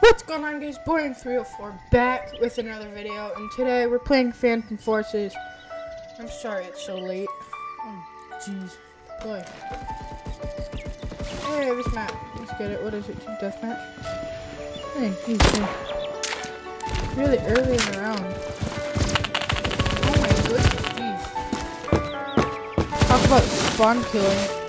What's going on guys, Boring304 back with another video and today we're playing Phantom Forces. I'm sorry it's so late. Oh, jeez. Boy. Hey, this map. Let's get it. What is it? Deathmatch? Hey, geez. Really early in the round. Talk about spawn killing.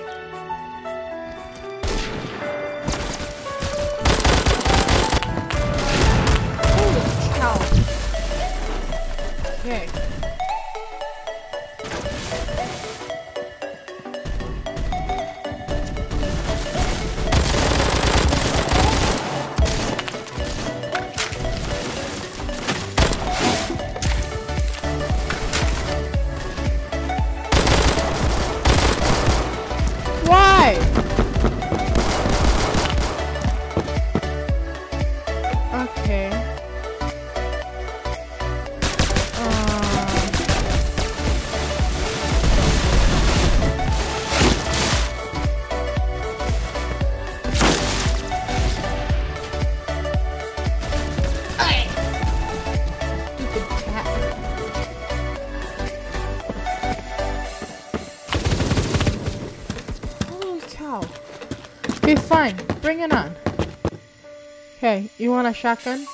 Why? Fine. Bring it on. Okay, you want a shotgun?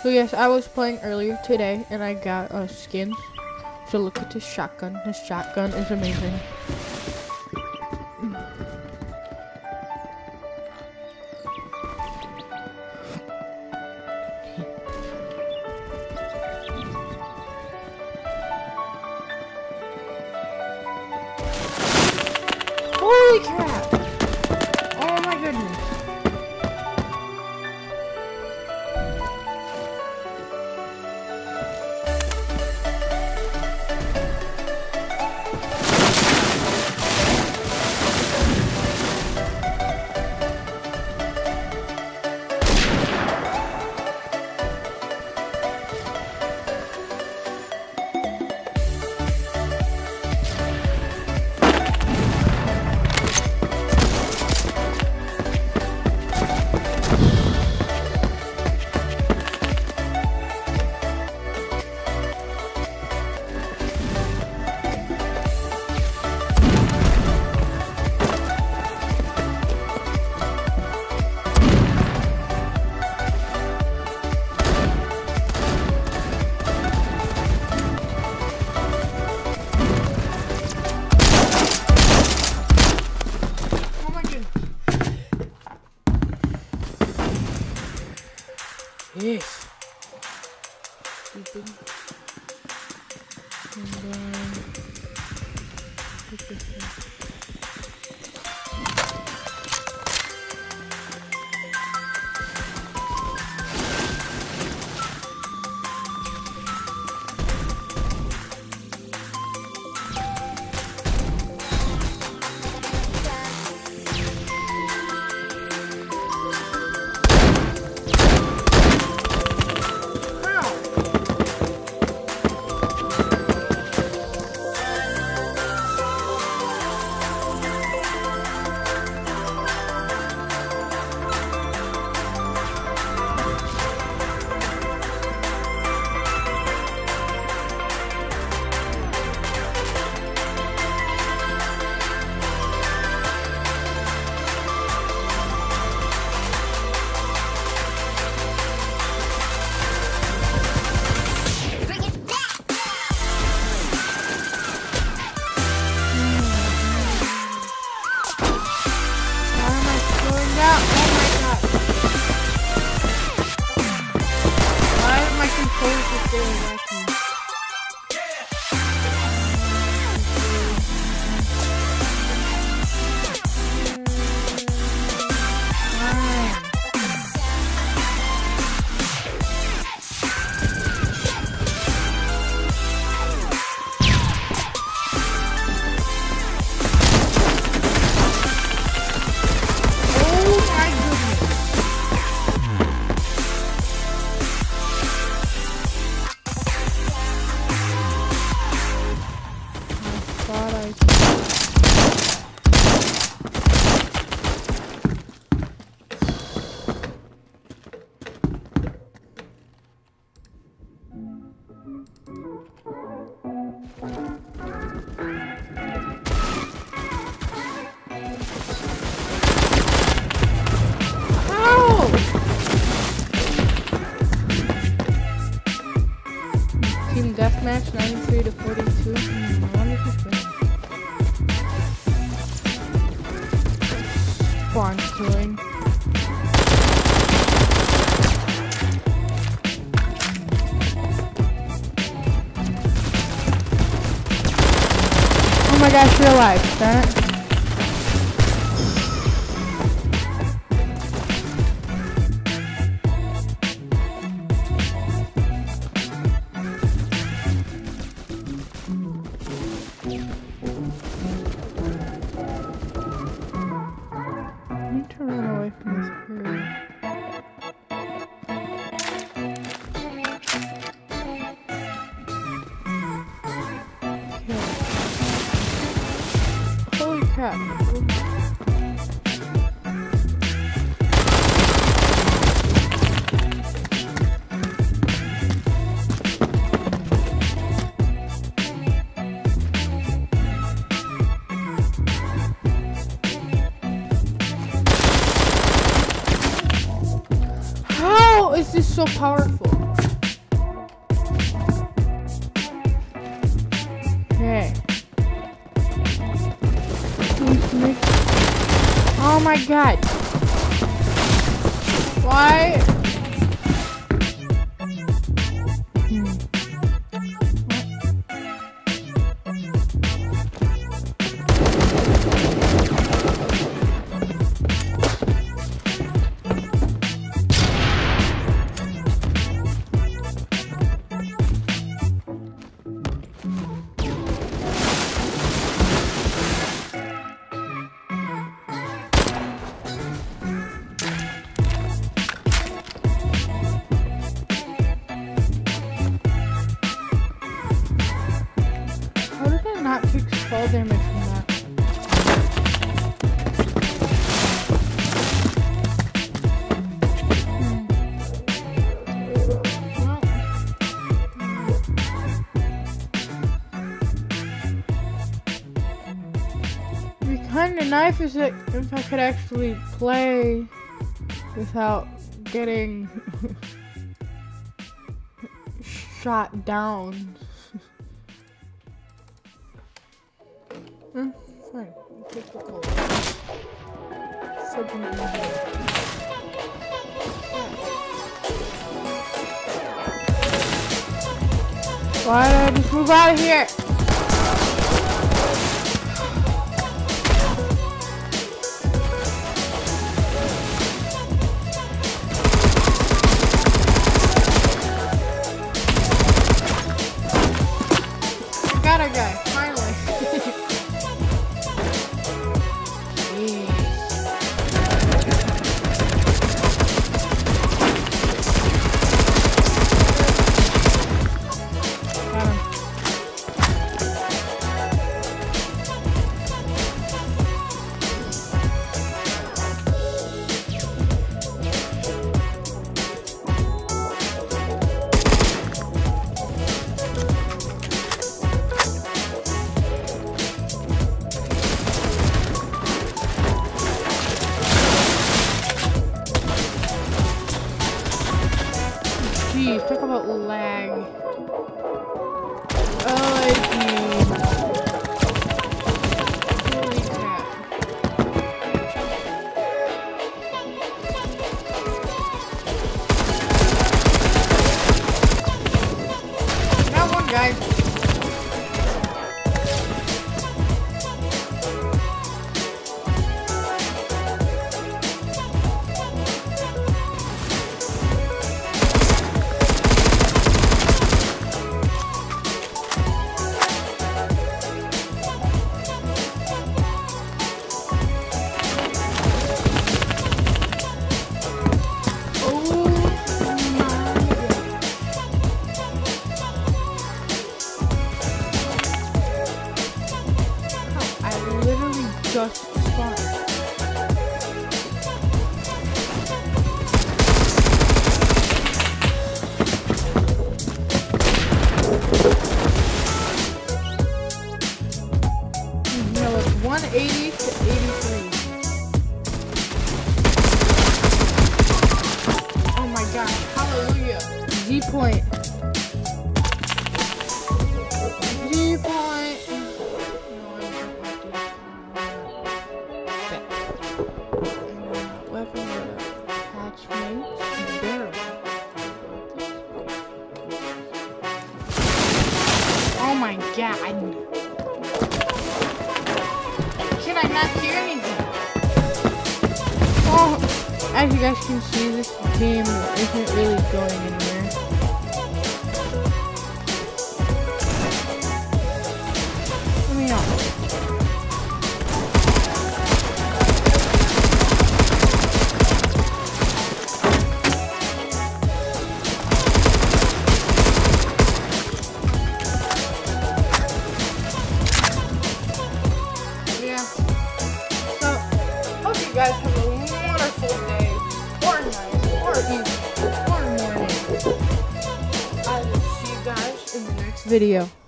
So yes, I was playing earlier today and I got uh, skins. So look at this shotgun. This shotgun is amazing. And then put this in. Team deathmatch 93 to 42. Hmm, I wonder who's winning. Spawn killing. Oh my gosh, you're alive. Darn it. How is this so powerful? My god. Why? Nice if, it, if I could actually play without getting shot down. Fine. Why did I just move out of here? Jeez, talk about lag. Oh, I see. As you guys can see, this game isn't really going anywhere. Let me know. Yeah. So, hope you guys have a wonderful day, video.